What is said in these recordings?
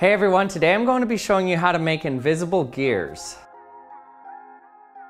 Hey everyone, today I'm going to be showing you how to make invisible gears.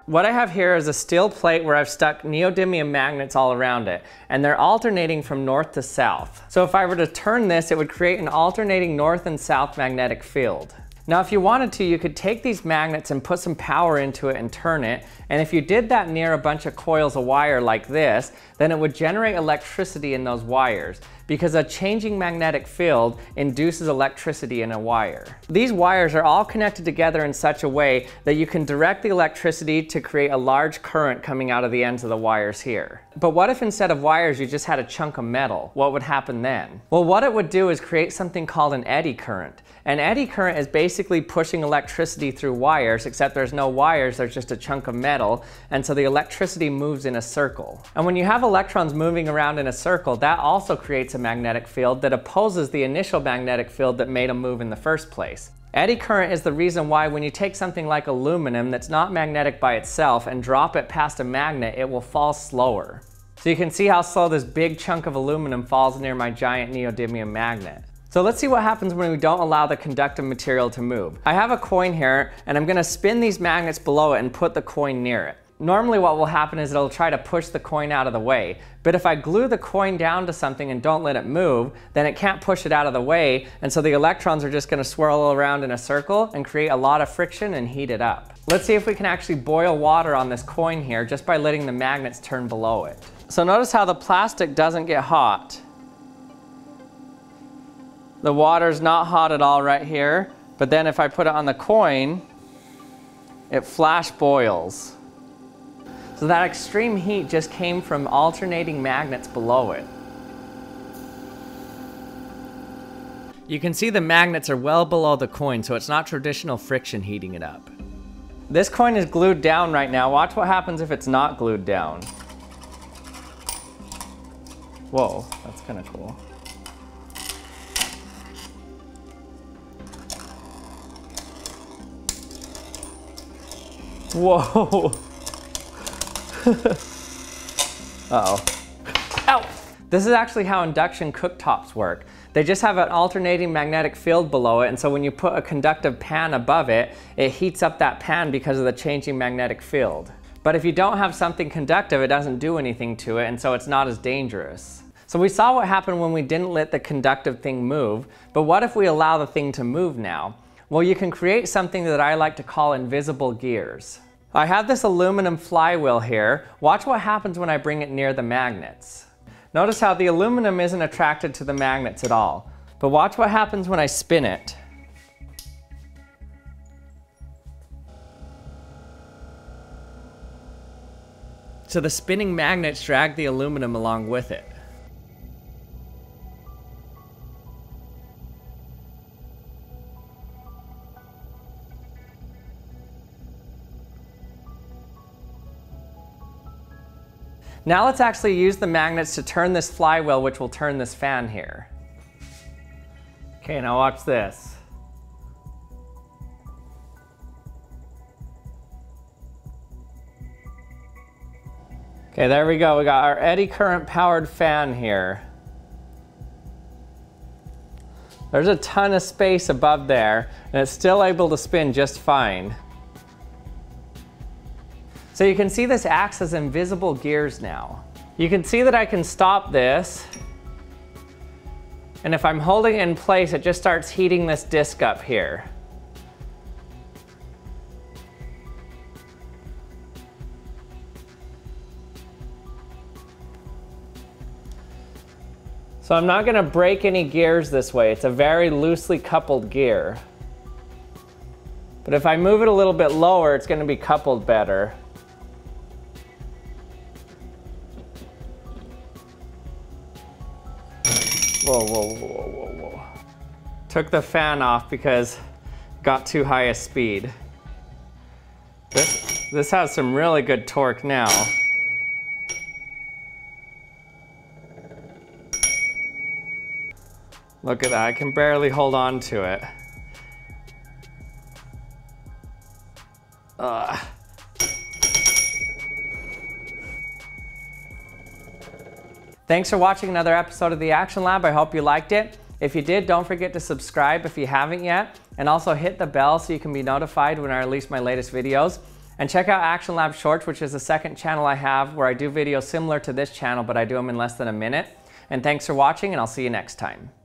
What I have here is a steel plate where I've stuck neodymium magnets all around it, and they're alternating from north to south. So if I were to turn this, it would create an alternating north and south magnetic field. Now if you wanted to, you could take these magnets and put some power into it and turn it, and if you did that near a bunch of coils of wire like this, then it would generate electricity in those wires because a changing magnetic field induces electricity in a wire. These wires are all connected together in such a way that you can direct the electricity to create a large current coming out of the ends of the wires here. But what if instead of wires you just had a chunk of metal? What would happen then? Well, what it would do is create something called an eddy current. An eddy current is basically pushing electricity through wires, except there's no wires, there's just a chunk of metal, and so the electricity moves in a circle. And when you have electrons moving around in a circle, that also creates a magnetic field that opposes the initial magnetic field that made them move in the first place. Eddy current is the reason why when you take something like aluminum that's not magnetic by itself and drop it past a magnet, it will fall slower. So you can see how slow this big chunk of aluminum falls near my giant neodymium magnet. So let's see what happens when we don't allow the conductive material to move. I have a coin here and I'm gonna spin these magnets below it and put the coin near it. Normally what will happen is it'll try to push the coin out of the way. But if I glue the coin down to something and don't let it move, then it can't push it out of the way. And so the electrons are just gonna swirl around in a circle and create a lot of friction and heat it up. Let's see if we can actually boil water on this coin here just by letting the magnets turn below it. So notice how the plastic doesn't get hot. The water's not hot at all right here, but then if I put it on the coin, it flash boils. So that extreme heat just came from alternating magnets below it. You can see the magnets are well below the coin, so it's not traditional friction heating it up. This coin is glued down right now. Watch what happens if it's not glued down. Whoa, that's kind of cool. Whoa. Uh-oh. Ow! This is actually how induction cooktops work. They just have an alternating magnetic field below it, and so when you put a conductive pan above it, it heats up that pan because of the changing magnetic field. But if you don't have something conductive, it doesn't do anything to it, and so it's not as dangerous. So we saw what happened when we didn't let the conductive thing move, but what if we allow the thing to move now? Well, you can create something that I like to call invisible gears. I have this aluminum flywheel here. Watch what happens when I bring it near the magnets. Notice how the aluminum isn't attracted to the magnets at all. But watch what happens when I spin it. So the spinning magnets drag the aluminum along with it. Now let's actually use the magnets to turn this flywheel, which will turn this fan here. Okay, now watch this. Okay, there we go. We got our eddy current powered fan here. There's a ton of space above there, and it's still able to spin just fine. So you can see this acts as invisible gears now. You can see that I can stop this. And if I'm holding it in place, it just starts heating this disc up here. So I'm not gonna break any gears this way. It's a very loosely coupled gear. But if I move it a little bit lower, it's gonna be coupled better. Whoa, whoa, whoa, whoa, whoa. Took the fan off because got too high a speed. This, this has some really good torque now. Look at that, I can barely hold on to it. Ugh. Thanks for watching another episode of the Action Lab. I hope you liked it. If you did, don't forget to subscribe if you haven't yet, and also hit the bell so you can be notified when I release my latest videos. And check out Action Lab Shorts, which is the second channel I have where I do videos similar to this channel, but I do them in less than a minute. And thanks for watching, and I'll see you next time.